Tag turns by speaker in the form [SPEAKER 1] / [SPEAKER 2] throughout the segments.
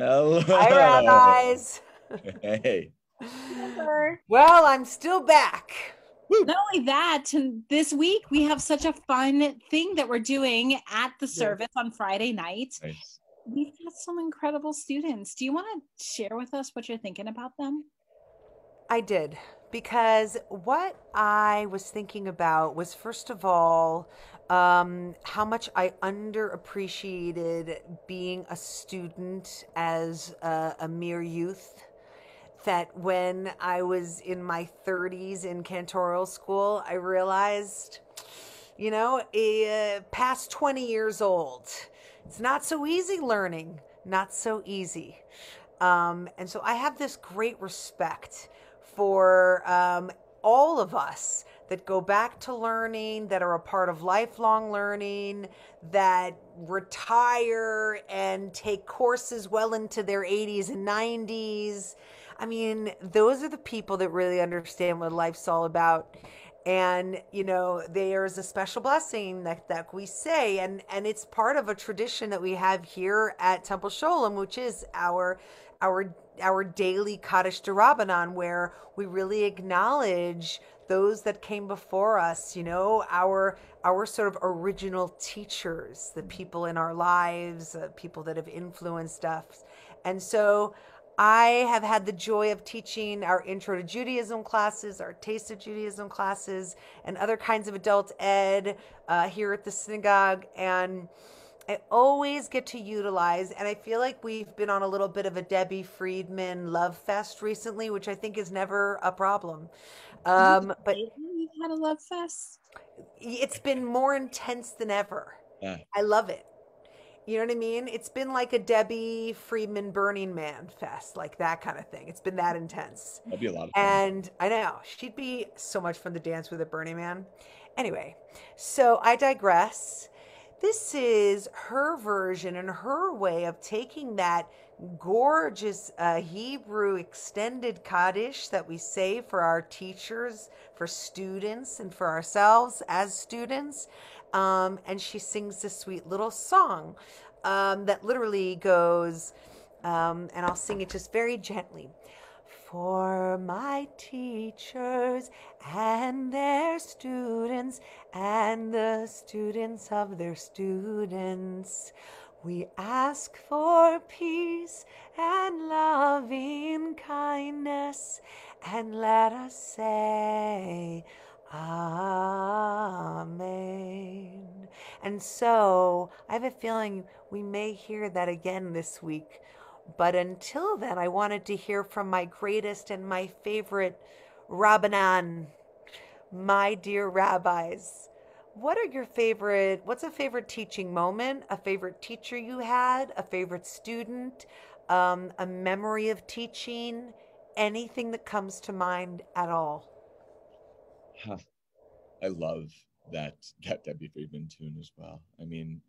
[SPEAKER 1] Hello.
[SPEAKER 2] Hi, rabbis.
[SPEAKER 1] Hey.
[SPEAKER 2] Well, I'm still back.
[SPEAKER 3] Not only that, to- this week we have such a fun thing that we're doing at the service on Friday night.
[SPEAKER 1] Nice.
[SPEAKER 3] We've got some incredible students. Do you want to share with us what you're thinking about them?
[SPEAKER 2] I did because what I was thinking about was first of all um, how much I underappreciated being a student as a, a mere youth. That when I was in my 30s in cantorial school, I realized, you know, eh, past 20 years old, it's not so easy learning, not so easy. Um, and so I have this great respect for um, all of us that go back to learning, that are a part of lifelong learning, that retire and take courses well into their 80s and 90s. I mean, those are the people that really understand what life's all about. And you know, there's a special blessing that, that we say, and and it's part of a tradition that we have here at Temple Sholom, which is our our our daily Kaddish D'Rabbanan, where we really acknowledge those that came before us, you know, our our sort of original teachers, the people in our lives, uh, people that have influenced us. And so I have had the joy of teaching our Intro to Judaism classes, our Taste of Judaism classes, and other kinds of adult ed uh, here at the synagogue. And I always get to utilize, and I feel like we've been on a little bit of a Debbie Friedman love fest recently, which I think is never a problem. Um, but
[SPEAKER 3] We've had a love fest.
[SPEAKER 2] it's been more intense than ever.
[SPEAKER 1] Yeah.
[SPEAKER 2] I love it. You know what I mean? It's been like a Debbie Friedman Burning Man fest, like that kind of thing. It's been that intense.
[SPEAKER 1] That'd be a lot of fun.
[SPEAKER 2] And I know she'd be so much fun to dance with at Burning Man. Anyway, so I digress. This is her version and her way of taking that gorgeous uh, Hebrew extended Kaddish that we say for our teachers, for students, and for ourselves as students. Um, and she sings this sweet little song um, that literally goes, um, and I'll sing it just very gently. For my teachers and their students and the students of their students, we ask for peace and loving kindness, and let us say, Amen. And so I have a feeling we may hear that again this week. But until then, I wanted to hear from my greatest and my favorite Rabbanan, my dear rabbis. What are your favorite? What's a favorite teaching moment? A favorite teacher you had? A favorite student? Um, a memory of teaching? Anything that comes to mind at all?
[SPEAKER 1] Huh. I love that that Debbie Friedman tune as well. I mean,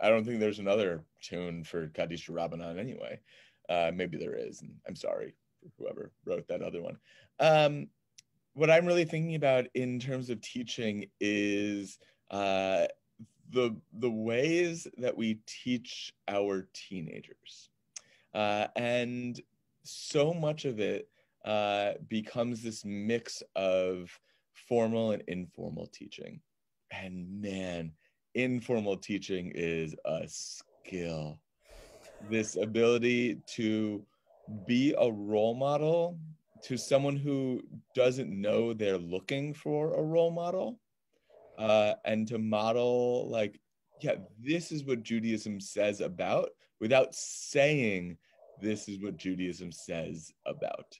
[SPEAKER 1] I don't think there's another tune for Kaddish Rabbanan anyway. Uh, maybe there is, and I'm sorry for whoever wrote that other one. Um, what I'm really thinking about in terms of teaching is uh, the the ways that we teach our teenagers, uh, and so much of it uh, becomes this mix of formal and informal teaching. And man, informal teaching is a skill. This ability to be a role model to someone who doesn't know they're looking for a role model uh, and to model, like, yeah, this is what Judaism says about without saying this is what Judaism says about.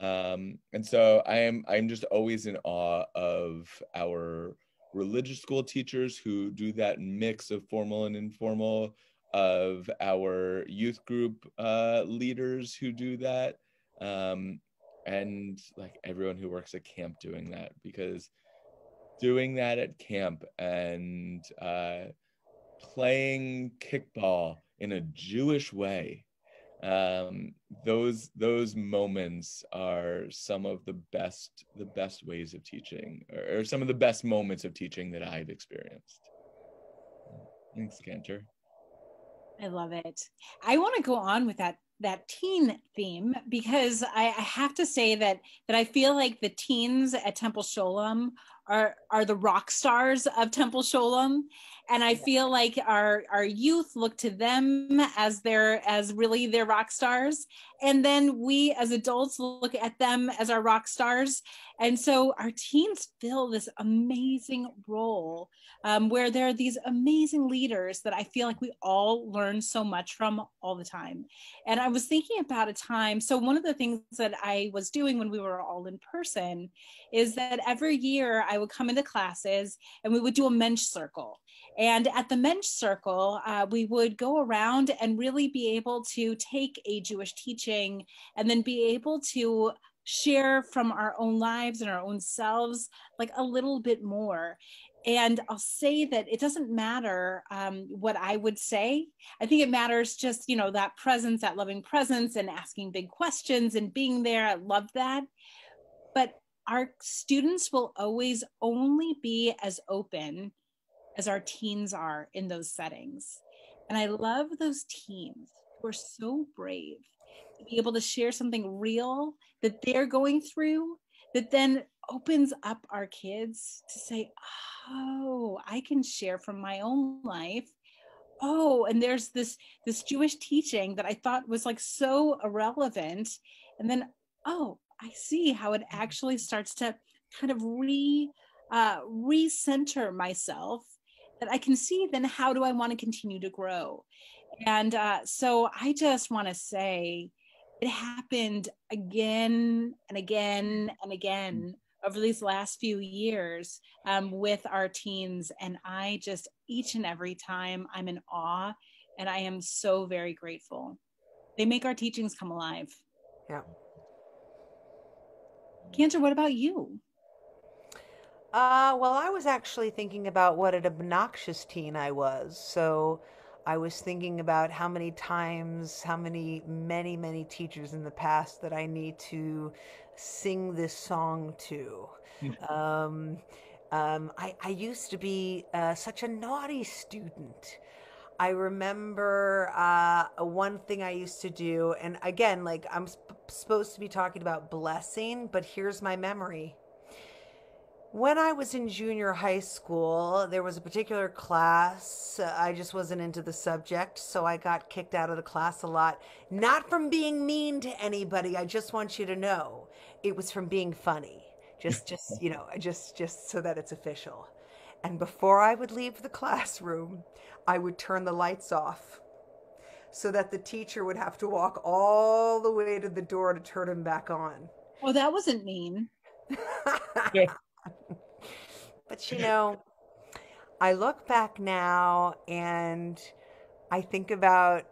[SPEAKER 1] Um, and so I am I'm just always in awe of our religious school teachers who do that mix of formal and informal, of our youth group uh, leaders who do that, um, and like everyone who works at camp doing that because doing that at camp and uh, playing kickball in a Jewish way um, those those moments are some of the best the best ways of teaching or, or some of the best moments of teaching that I've experienced. Thanks, Cantor.
[SPEAKER 3] I love it. I want to go on with that that teen theme because I, I, have to say that that I feel like the teens at Temple Sholom are are the rock stars of Temple Sholom, and I feel like our our youth look to them as their as really their rock stars, and then we as adults look at them as our rock stars, and so our teens fill this amazing role um, where there are these amazing leaders that I feel like we all learn so much from all the time. And I was thinking about a time. So, one of the things that I was doing when we were all in person is that every year I would come into classes and we would do a mensch circle. And at the mensch circle, uh, we would go around and really be able to take a Jewish teaching and then be able to share from our own lives and our own selves like a little bit more and I'll say that it doesn't matter um, what I would say. I think it matters just, you know, that presence, that loving presence, and asking big questions and being there. I love that. But our students will always only be as open as our teens are in those settings. And I love those teens who are so brave to be able to share something real that they're going through that then opens up our kids to say, oh, I can share from my own life. Oh, and there's this this Jewish teaching that I thought was like so irrelevant. And then, oh, I see how it actually starts to kind of re uh, recenter myself that I can see then how do I want to continue to grow. And uh, so I just want to say it happened again and again and again over these last few years um, with our teens. And I just, each and every time, I'm in awe and I am so very grateful. They make our teachings come alive.
[SPEAKER 2] Yeah.
[SPEAKER 3] Cantor, what about you?
[SPEAKER 2] Uh, well, I was actually thinking about what an obnoxious teen I was. So I was thinking about how many times, how many, many, many teachers in the past that I need to sing this song to. Um, um, I, I, used to be uh, such a naughty student. I remember uh, one thing I used to do, and again, like I'm sp- supposed to be talking about blessing, but here's my memory. When I was in junior high school, there was a particular class. I just wasn't into the subject, so I got kicked out of the class a lot. Not from being mean to anybody, I just want you to know. It was from being funny. Just just, you know, just just so that it's official. And before I would leave the classroom, I would turn the lights off so that the teacher would have to walk all the way to the door to turn them back on.
[SPEAKER 3] Well, that wasn't mean.
[SPEAKER 2] yeah. But you know, I look back now and I think about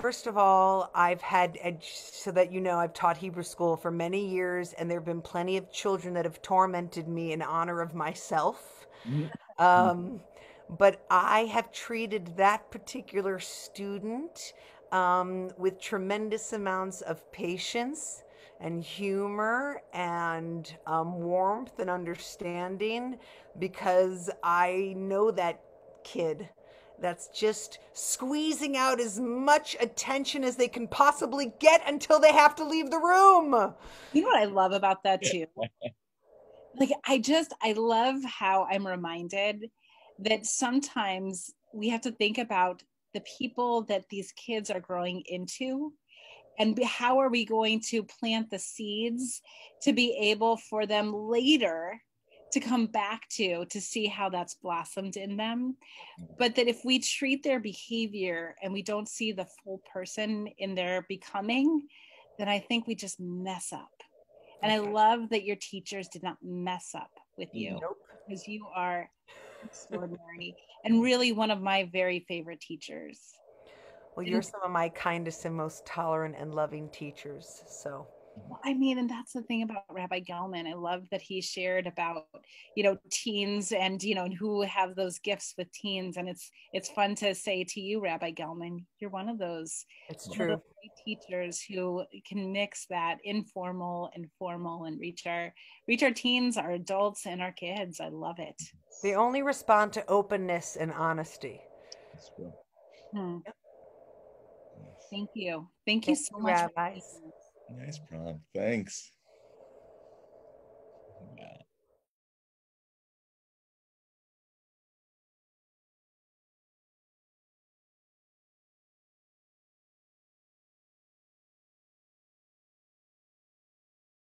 [SPEAKER 2] First of all, I've had, so that you know, I've taught Hebrew school for many years, and there have been plenty of children that have tormented me in honor of myself. Mm-hmm. Um, but I have treated that particular student um, with tremendous amounts of patience and humor and um, warmth and understanding because I know that kid that's just squeezing out as much attention as they can possibly get until they have to leave the room.
[SPEAKER 3] You know what I love about that too? like, I just, I love how I'm reminded that sometimes we have to think about the people that these kids are growing into and how are we going to plant the seeds to be able for them later to come back to to see how that's blossomed in them? Mm-hmm. But that if we treat their behavior and we don't see the full person in their becoming then i think we just mess up. And i love that your teachers did not mess up with you nope. because you are extraordinary and really one of my very favorite teachers
[SPEAKER 2] well, you're some of my kindest and most tolerant and loving teachers. So
[SPEAKER 3] I mean, and that's the thing about Rabbi Gelman. I love that he shared about, you know, teens and, you know, and who have those gifts with teens. And it's it's fun to say to you, Rabbi Gelman, you're one of those,
[SPEAKER 2] it's true.
[SPEAKER 3] teachers who can mix that informal and formal and reach our reach our teens, our adults, and our kids. I love it.
[SPEAKER 2] They only respond to openness and honesty. That's
[SPEAKER 3] Hmm. Thank you. Thank you
[SPEAKER 2] Thank
[SPEAKER 3] so
[SPEAKER 2] you,
[SPEAKER 3] much.
[SPEAKER 2] rabbis.
[SPEAKER 1] Nice prompt. Thanks.